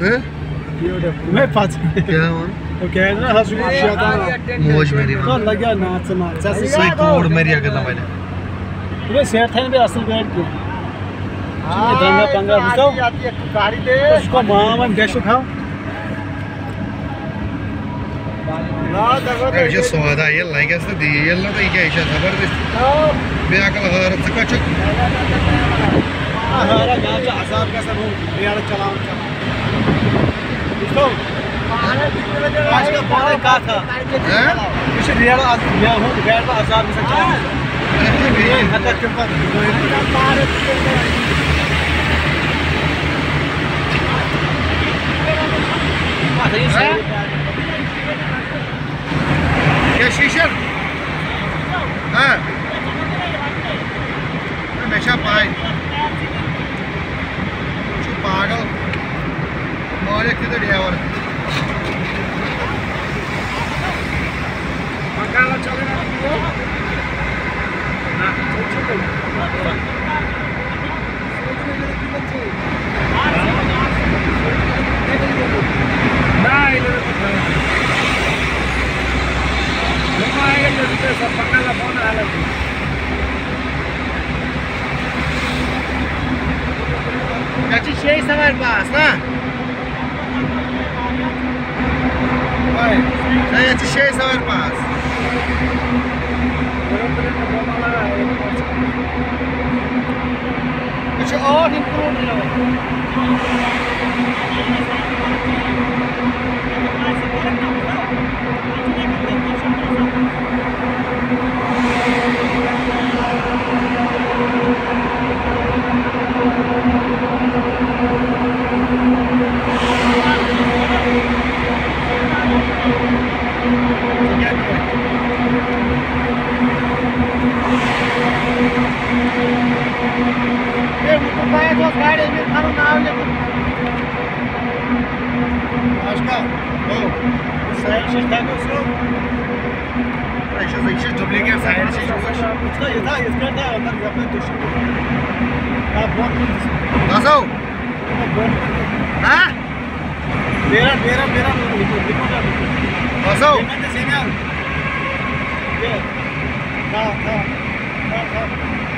میں پتہ موج مري والله پانے یہاں آسا حساب चलेगा याची शेळी सवार पास ना होय याची शेळी सवार पास It's all in front now. Sayın Tagosu. Także zejście do biegiem Sayın Tagosu. To jest, to jest, to jest, to jest, Nasıl? Ha? Bera, bera, bera. Nasıl? Ben de seviyorum. Gel. Tamam, tamam. Tamam, tamam.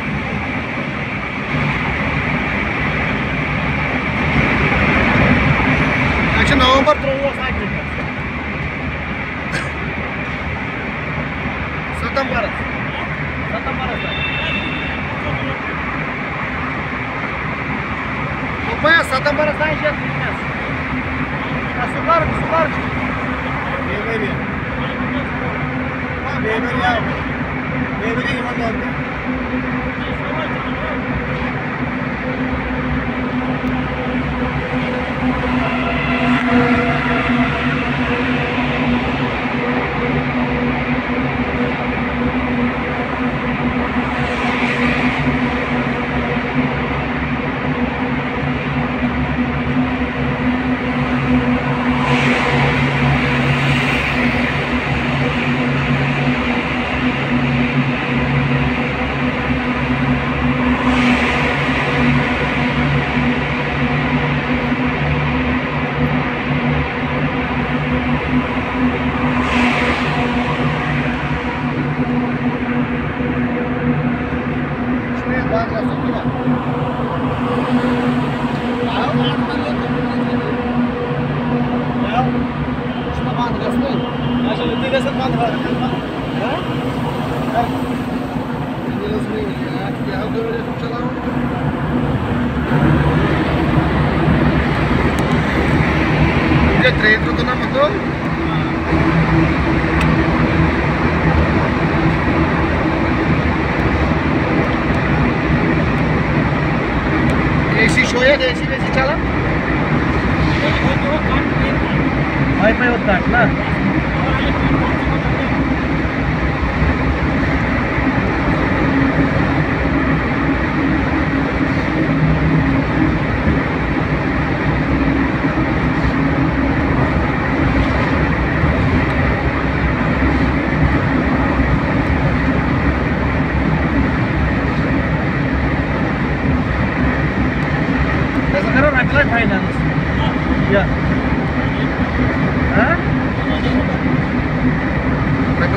It's a number. Satam Bharat. Satam Bharat. Kupaya Satam Bharat Está jet gitmez. Ya sular mı sular mı? Meyveli. Ha meyveli ya. Meyveli iman oldu. Thank you. Şuraya Treino, tô na motor. Esse show é desse, esse chala. Vai para o tanque, né?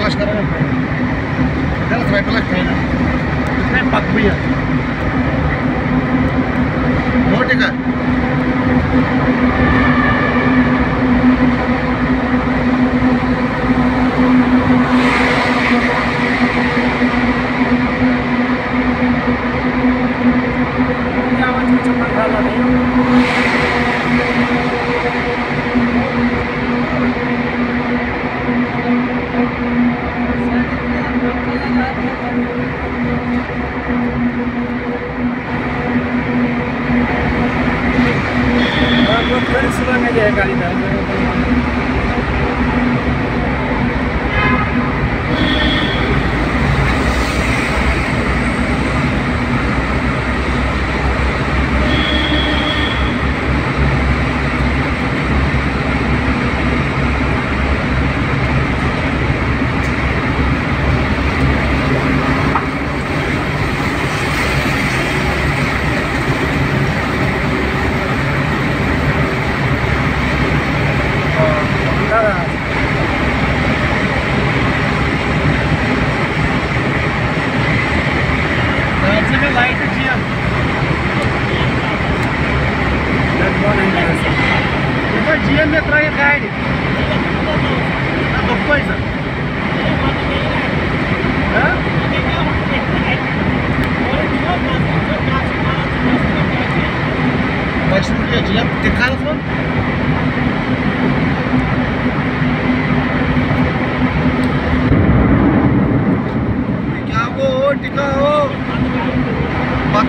pelas caronas penas. Ela vai pela penas. Isso é pacuia. Morte, cara. Thank you. Bantuan Sulang aja ya kali.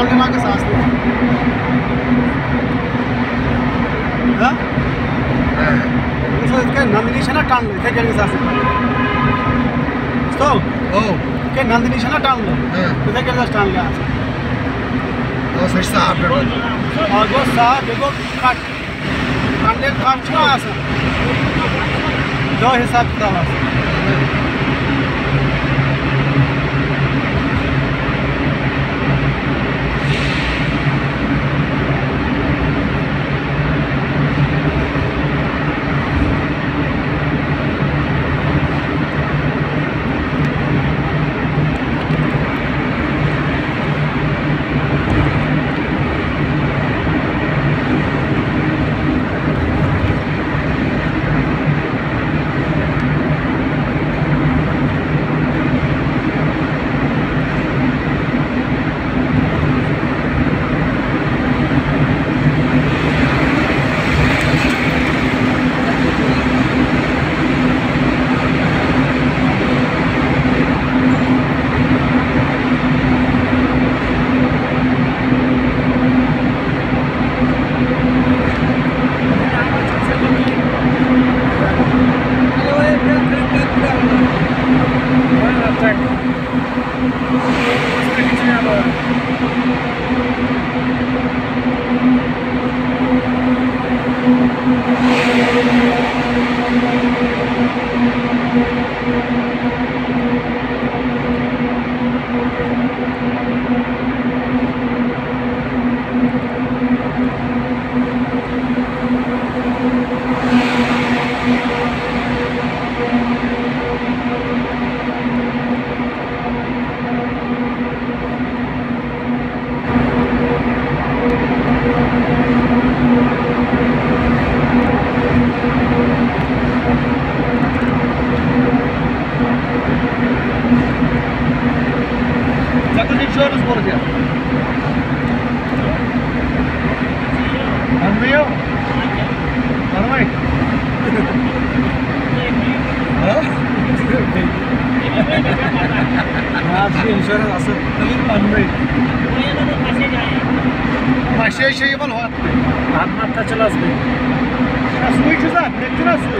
اور گھما کے سانس لیں نندنی سے نا ٹان لیں تھے نندنی حساب چل سی چا منہ سی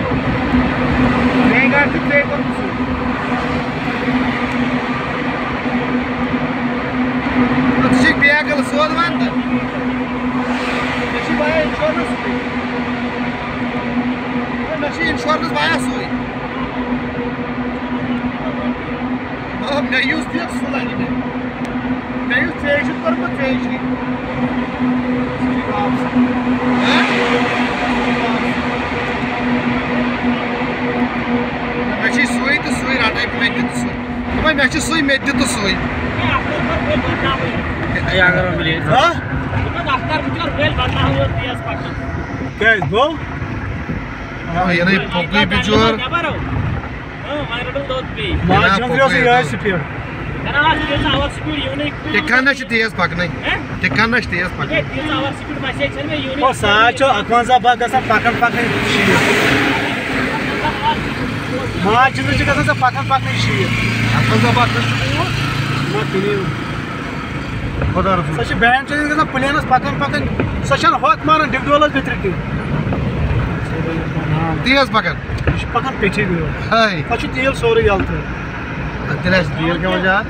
گئی پیگل سوانے میں بایا سوس cotejo, para o cotejo. Mexi suí, tu suí, lá daí para mim tu suí. Como é mexi suí, mete tu suí. É agora me liga. Hã? Que é isso? Ah, ele é pouco bem pior. Não, mas não dá o tempo. Mas não criou se ganhar esse pior. Tekrar şu teyaz bak ne? Tekrar şu teyaz bak. O saço akvanza bak kasa pakan pakan şişiyor. Ha çizgi kasa pakan pakan şişiyor. Akvanza bak kasa. Ma piniyor. Kadar. Saçı beğen çizgi kasa planas pakan pakan. Saçan hot maran devdolas bitirdi. Teyaz bakın. Şu pakan peçe diyor. Hay. Saçı teyaz soru yaltı. تیرا اسٹیل کے وجہ